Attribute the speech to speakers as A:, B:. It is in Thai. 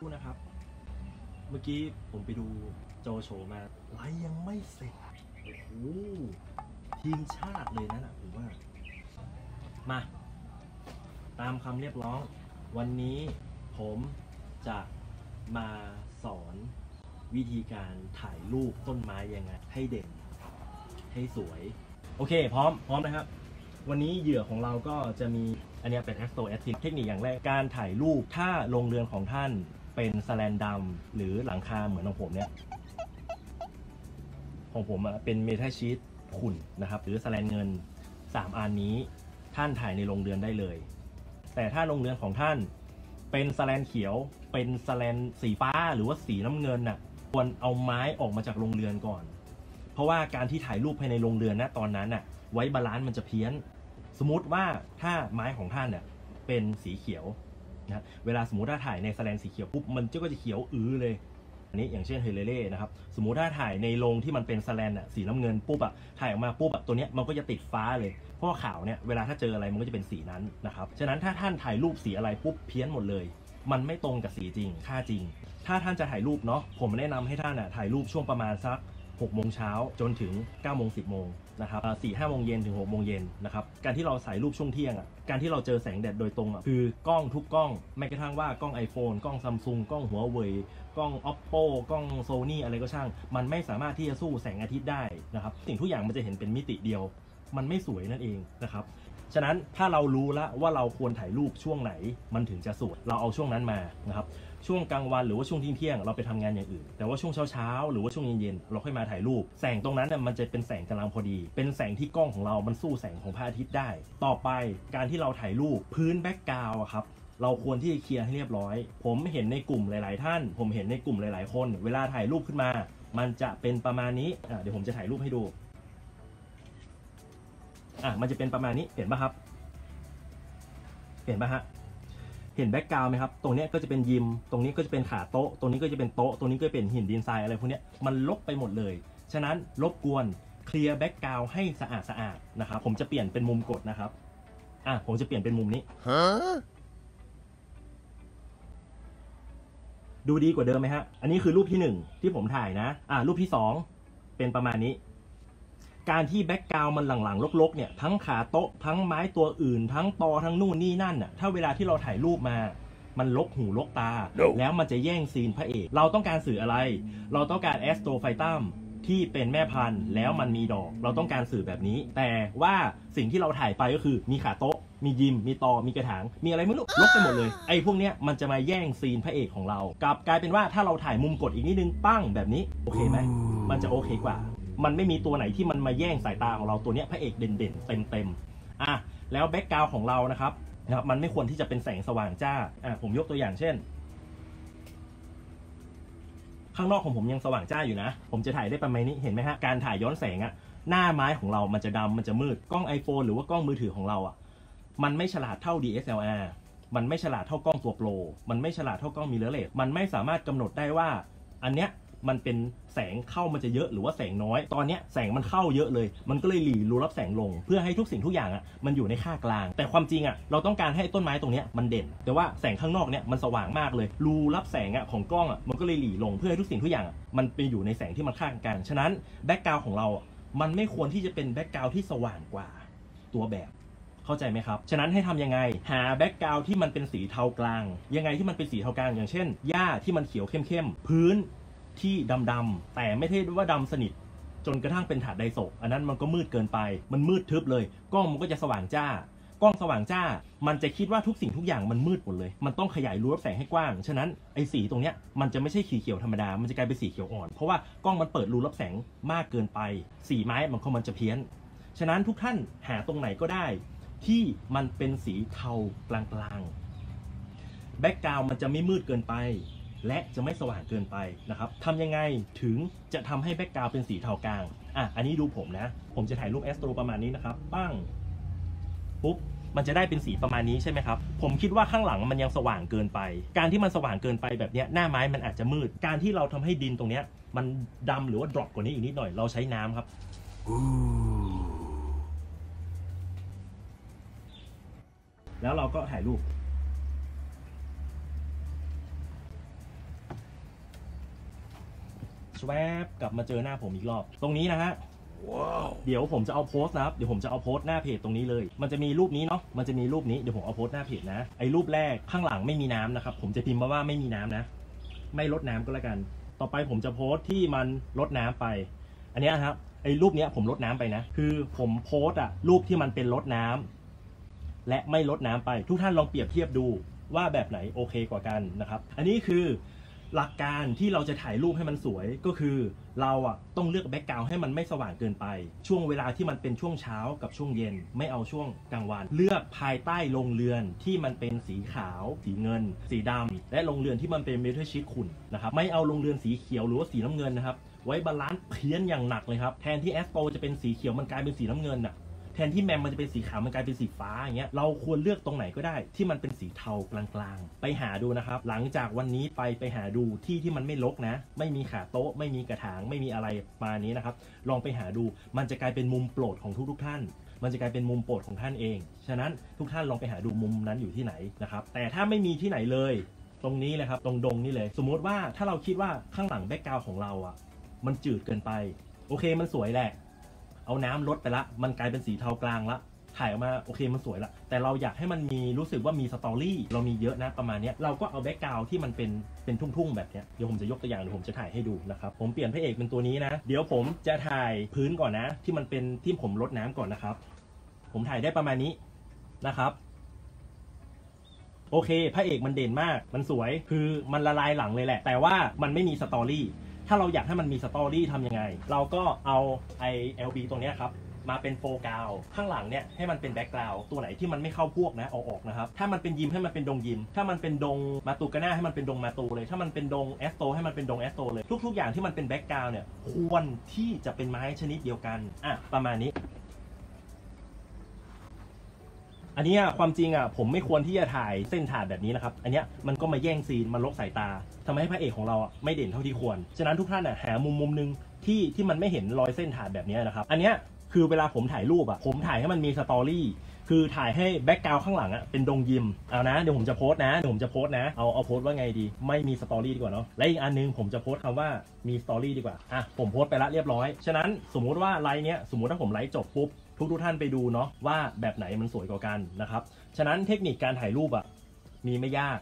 A: พูนะครับ เมื่อกี้ผมไปดูโจโฉมาไลยังไม่เสร็จ โอ้โห ทีมชาติเลยนะนะผมว่า มา ตามคำเรียกร้อง วันนี้ผมจะมาสอนวิธีการถ่ายรูปต้นไม้ยังไง ให้เด่น ให้สวย โอเค พร้อม พร้อมนะครับ วันนี้เหยื่อของเราก็จะมีอันนี้เป็น a s t o a s i n เทคนิคอย่างแรก การถ่ายรูปถ้าโรงเรือนของท่าน เป็นสแลนดำหรือหลังคาเหมือนของผมเนี่ย ของผมเป็นเมทัลชีตขุ่นนะครับ หรือสแลนเงิน 3 อันนี้ท่านถ่ายในโรงเรือนได้เลย แต่ถ้าโรงเรือนของท่านเป็นสแลนเขียว เป็นสแลนสีฟ้าหรือว่าสีน้ำเงินน่ะควรเอาไม้ออกมาจากโรงเรือนก่อน เพราะว่าการที่ถ่ายรูปภายในโรงเรือนนะตอนนั้นน่ะ white balance มันจะเพี้ยน สมมติว่าถ้าไม้ของท่านเนี่ยเป็นสีเขียว นะเวลาสมมติถ้าถ่ายในสแลนสีเขียวปุ๊บมันก็จะเขียวอื้อเลยอันนี้อย่างเช่นเฮเลเล่นะครับสมมติถ้าถ่ายในโรงที่มันเป็นสแลนอะสีน้ำเงินปุ๊บอะถ่ายออกมาปุ๊บอะตัวเนี้ยมันก็จะติดฟ้าเลยเพราะว่าขาวเนี่ยเวลาถ้าเจออะไรมันก็จะเป็นสีนั้นนะครับฉะนั้นถ้าท่านถ่ายรูปสีอะไรปุ๊บเพี้ยนหมดเลย มันไม่ตรงกับสีจริงค่าจริง ถ้าท่านจะถ่ายรูปเนาะผมแนะนำให้ท่านอะถ่ายรูปช่วงประมาณสัก 6โมงเช้าจนถึง9โมง10โมงนะครับสี่ห้าโมงเย็นถึง6โมงเย็นนะครับการที่เราถ่ายรูปช่วงเที่ยงอะการที่เราเจอแสงแดดโดยตรงอะคือกล้องทุกกล้องไม่กระทั่งว่ากล้อง iPhone กล้องซัมซุงกล้องหัวเว่ยกล้อง oppo กล้อง sony อะไรก็ช่าง มันไม่สามารถที่จะสู้แสงอาทิตย์ได้นะครับสิ่งทุกอย่างมันจะเห็นเป็นมิติเดียว มันไม่สวยนั่นเองนะครับฉะนั้นถ้าเรารู้แล้วว่าเราควรถ่ายรูปช่วงไหนมันถึงจะสวยเราเอาช่วงนั้นมานะครับ ช่วงกลางวันหรือว่าช่วงเที่ยงเราไปทำงานอย่างอื่น แต่ว่าช่วงเช้าๆหรือว่าช่วงเย็นๆเราค่อยมาถ่ายรูป แสงตรงนั้นน่ะมันจะเป็นแสงกำลังพอดี เป็นแสงที่กล้องของเรา มันสู้แสงของพระอาทิตย์ได้ ต่อไปการที่เราถ่ายรูปพื้นแบ็กกราวด์ครับเราควรที่จะเคลียร์ให้เรียบร้อย ผมเห็นในกลุ่มหลาย ๆ ท่าน ผมเห็นในกลุ่มหลาย ๆ คน เวลาถ่ายรูปขึ้นมา มันจะเป็นประมาณนี้เดี๋ยวผมจะถ่ายรูปให้ดูอะมันจะเป็นประมาณนี้เห็นปะครับ เห็นปะฮะ เห็น background ไหมครับตรงนี้ก็จะเป็นยิม ตรงนี้ก็จะเป็นขาโต๊ะ ตรงนี้ก็จะเป็นโต๊ะ ตรงนี้ก็เป็นหินดินทรายอะไรพวกนี้มันลบไปหมดเลย ฉะนั้นรบกวนเคลียร์ background ให้สะอาดสะอาดนะครับ ผมจะเปลี่ยนเป็นมุมกดนะครับ อะผมจะเปลี่ยนเป็นมุมนี้
B: ฮะ?
A: ดูดีกว่าเดิมไหมฮะ อันนี้คือรูปที่หนึ่งที่ผมถ่ายนะ อ่ารูปที่สองเป็นประมาณนี้ การที่ background มันหลังๆรกๆเนี่ยทั้งขาโต๊ะทั้งไม้ตัวอื่น ทั้งตอทั้งนู่นนี่นั่นน่ะถ้าเวลาที่เราถ่ายรูปมา มันลกหูลกตา
B: No
A: แล้วมันจะแย่งซีนพระเอก เราต้องการสื่ออะไร เราต้องการแอสโตรไฟตัมที่เป็นแม่พันธุ์แล้วมันมีดอก เราต้องการสื่อแบบนี้ แต่ว่าสิ่งที่เราถ่ายไปก็คือมีขาโต๊ะ มียิม มีตอ มีกระถาง มีอะไรไม่รู้ลบไปหมดเลย ไอ้พวกเนี้ยมันจะมาแย่งซีนพระเอกของเรา กลับกลายเป็นว่าถ้าเราถ่ายมุมกดอีกนิดนึงปั้งแบบนี้ โอเคไหมมันจะโอเคกว่า มันไม่มีตัวไหนที่มันมาแย่งสายตาของเราตัวเนี้ยพระเอกเด่นๆเต็มๆอะแล้ว background ของเรานะครับนะครับ มันไม่ควรที่จะเป็นแสงสว่างจ้าอะผมยกตัวอย่างเช่น ข้างนอกของผมยังสว่างจ้าอยู่นะ ผมจะถ่ายได้ประมาณนี้เห็นไหมฮะการถ่ายย้อนแสงอะหน้าไม้ของเรามันจะดำมันจะมืดกล้อง iPhone หรือว่ากล้องมือถือของเราอะมันไม่ฉลาดเท่า DSLR มันไม่ฉลาดเท่ากล้องตัว pro มันไม่ฉลาดเท่ากล้อง mirrorless มันไม่สามารถกำหนดได้ว่า อันเนี้ย มันเป็นแสงเข้ามันจะเยอะหรือว่าแสงน้อย ตอนนี้แสงมันเข้าเยอะเลย มันก็เลยหรี่รูรับแสงลง เพื่อให้ทุกสิ่งทุกอย่างอะมันอยู่ในค่ากลาง แต่ความจริงอะเราต้องการให้ต้นไม้ตรงนี้มันเด่น แต่ว่าแสงข้างนอกเนี้ยมันสว่างมากเลย รูรับแสงอะของกล้องอะมันก็เลยหรี่ลงเพื่อให้ทุกสิ่งทุกอย่างอะมันไปอยู่ในแสงที่มันค่ากลางฉะนั้น background ของเรา มันไม่ควรที่จะเป็น background ที่สว่างกว่าตัวแบบเข้าใจไหมครับ ฉะนั้นให้ทำยังไง หา background ที่มันเป็นสีเทากลาง ยังไงที่มันเป็นสีเทากลาง อย่างเช่น หญ้าที่มันเขียวเข้มๆ พื้น ที่ดำๆแต่ไม่ใช่ว่าดำสนิท จนกระทั่งเป็นถาดไดโซอันนั้นมันก็มืดเกินไป มันมืดทึบเลย กล้องมันก็จะสว่างจ้ากล้องสว่างจ้า มันจะคิดว่าทุกสิ่งทุกอย่างมันมืดหมดเลย มันต้องขยายรูรับแสงให้กว้าง ฉะนั้นไอ้สีตรงเนี้ยมันจะไม่ใช่สีเขียวธรรมดา มันจะกลายเป็นสีเขียวอ่อน เพราะว่ากล้องมันเปิดรูรับแสงมากเกินไป สีไม้มันก็มันจะเพี้ยน ฉะนั้นทุกท่านหาตรงไหนก็ได้ ที่มันเป็นสีเทากลางๆ background มันจะไม่มืดเกินไป และจะไม่สว่างเกินไปนะครับทำยังไงถึงจะทำให้ background เป็นสีเทากลางอะอันนี้ดูผมนะ ผมจะถ่ายรูปแอสโตรประมาณนี้นะครับปั้งปุ๊บมันจะได้เป็นสีประมาณนี้ใช่ไหมครับ ผมคิดว่าข้างหลังมันยังสว่างเกินไป การที่มันสว่างเกินไปแบบเนี้ยหน้าไม้มันอาจจะมืด การที่เราทำให้ดินตรงเนี้ยมันดำหรือว่าดรอปกว่านี้อีกนิดหน่อยเราใช้น้ำครับแล้วเราก็ถ่ายรูป สวบกลับมาเจอหน้าผมอีกรอบ ตรงนี้นะฮะเดี๋ยวผมจะเอาโพสต์นะครับ เดี๋ยวผมจะเอาโพสต์หน้าเพจตรงนี้เลย มันจะมีรูปนี้เนาะ มันจะมีรูปนี้ เดี๋ยวผมเอาโพสต์หน้าเพจนะ ไอ้รูปแรกข้างหลังไม่มีน้ำนะครับ ผมจะพิมพ์มาว่าไม่มีน้ำนะ ไม่ลดน้ำก็แล้วกัน ต่อไปผมจะโพสต์ที่มันลดน้ำไป อันเนี้ยครับ ไอ้รูปเนี้ยผมลดน้ำไปนะ คือผมโพสต์อะรูปที่มันเป็นลดน้ำและไม่ลดน้ำไป ทุกท่านลองเปรียบเทียบดูว่าแบบไหนโอเคกว่ากันนะครับ อันนี้คือ หลักการที่เราจะถ่ายรูปให้มันสวยก็คือ เราอะต้องเลือก background ให้มันไม่สว่างเกินไป ช่วงเวลาที่มันเป็นช่วงเช้ากับช่วงเย็น ไม่เอาช่วงกลางวัน เลือกภายใต้โรงเรือนที่มันเป็นสีขาว สีเงิน สีดำและโรงเรือนที่มันเป็นเมทัลชีตขุ่นนะครับไม่เอาโรงเรือนสีเขียวหรือว่าสีน้ำเงินนะครับ white balance เพี้ยนอย่างหนักเลยครับแทนที่แอสโตรจะเป็นสีเขียวมันกลายเป็นสีน้ำเงินอะ แทนที่แมมมันจะเป็นสีขาวมันกลายเป็นสีฟ้าอย่างเงี้ยเราควรเลือกตรงไหนก็ได้ ที่มันเป็นสีเทากลางๆ ไปหาดูนะครับ หลังจากวันนี้ไปไปหาดูที่ที่มันไม่รกนะ ไม่มีขาโต๊ะ ไม่มีกระถางไม่มีอะไรมานี้นะครับ ลองไปหาดูมันจะกลายเป็นมุมโปรดของทุกๆท่านมันจะกลายเป็นมุมโปรดของท่านเอง ฉะนั้นทุกท่านลองไปหาดูมุมนั้นอยู่ที่ไหนนะครับ แต่ถ้าไม่มีที่ไหนเลย ตรงนี้เลยครับ ตรงดงนี่เลย สมมติว่าถ้าเราคิดว่าข้างหลัง background ของเราอะ มันจืดเกินไป โอเคมันสวยแหละ เอาน้ำรดไปละ มันกลายเป็นสีเทากลางละถ่ายออกมาโอเคมันสวยละแต่เราอยากให้มันมีรู้สึกว่ามี story เรามีเยอะนะประมาณนี้เราก็เอา background ที่มันเป็นเป็นทุ่งๆ แบบนี้เดี๋ยวผมจะยกตัวอย่างเดี๋ยวผมจะถ่ายให้ดูนะครับผมเปลี่ยนพระเอกเป็นตัวนี้นะ เดี๋ยวผมจะถ่ายพื้นก่อนนะ ที่มันเป็นที่ผมลดน้ำก่อนนะครับ ผมถ่ายได้ประมาณนี้นะครับโอเคพระเอกมันเด่นมากมันสวยคือมันละลายหลังเลยแหละ แต่ว่ามันไม่มีสตอรี่ ถ้าเราอยากให้มันมีสตอรี่ทำยังไง เราก็เอาไอ LB ตรงเนี้ยครับ มาเป็นโฟกาวข้างหลังเนี่ยให้มันเป็นแบ็กกราวตัวไหนที่มันไม่เข้าพวกนะเอาออกนะครับ ถ้ามันเป็นยิมให้มันเป็นดงยิม ถ้ามันเป็นดงมาตูกาน่าให้มันเป็นดงมาตูเลย ถ้ามันเป็นดงแอสโตรให้มันเป็นดงแอสโตรเลย ทุก ๆ อย่างที่มันเป็น background เนี่ยควรที่จะเป็นไม้ชนิดเดียวกันอะประมาณนี้ อันนี้ความจริงอะผมไม่ควรที่จะถ่ายเส้นถ่ายแบบนี้นะครับ อันนี้มันก็มาแย่งซีนมันรกสายตาทำให้พระเอกของเราอะไม่เด่นเท่าที่ควร ฉะนั้นทุกท่านอะหามุมมุมหนึ่งที่ที่มันไม่เห็นรอยเส้นถ่ายแบบนี้นะครับ อันนี้คือเวลาผมถ่ายรูปอะผมถ่ายให้มันมี storyคือถ่ายให้ background ข้างหลังอะเป็นดงยิมเอานะเดี๋ยวผมจะโพสต์นะเดี๋ยวผมจะโพสต์นะเอาเอาโพสต์ว่าไงดี ไม่มี story ดีกว่าเนาะและอีกอันนึงผมจะโพสต์คำว่ามี story ดีกว่าอะผมโพสต์ไปละเรียบร้อย ฉะนั้นสมมุติว่าไลฟ์เนี้ยสมมุติถ้าผมไลฟ์จบปุ๊บ ทุกทุกท่านไปดูเนาะว่าแบบไหนมันสวยกว่ากันนะครับ ฉะนั้นเทคนิคการถ่ายรูปอะมีไม่ยาก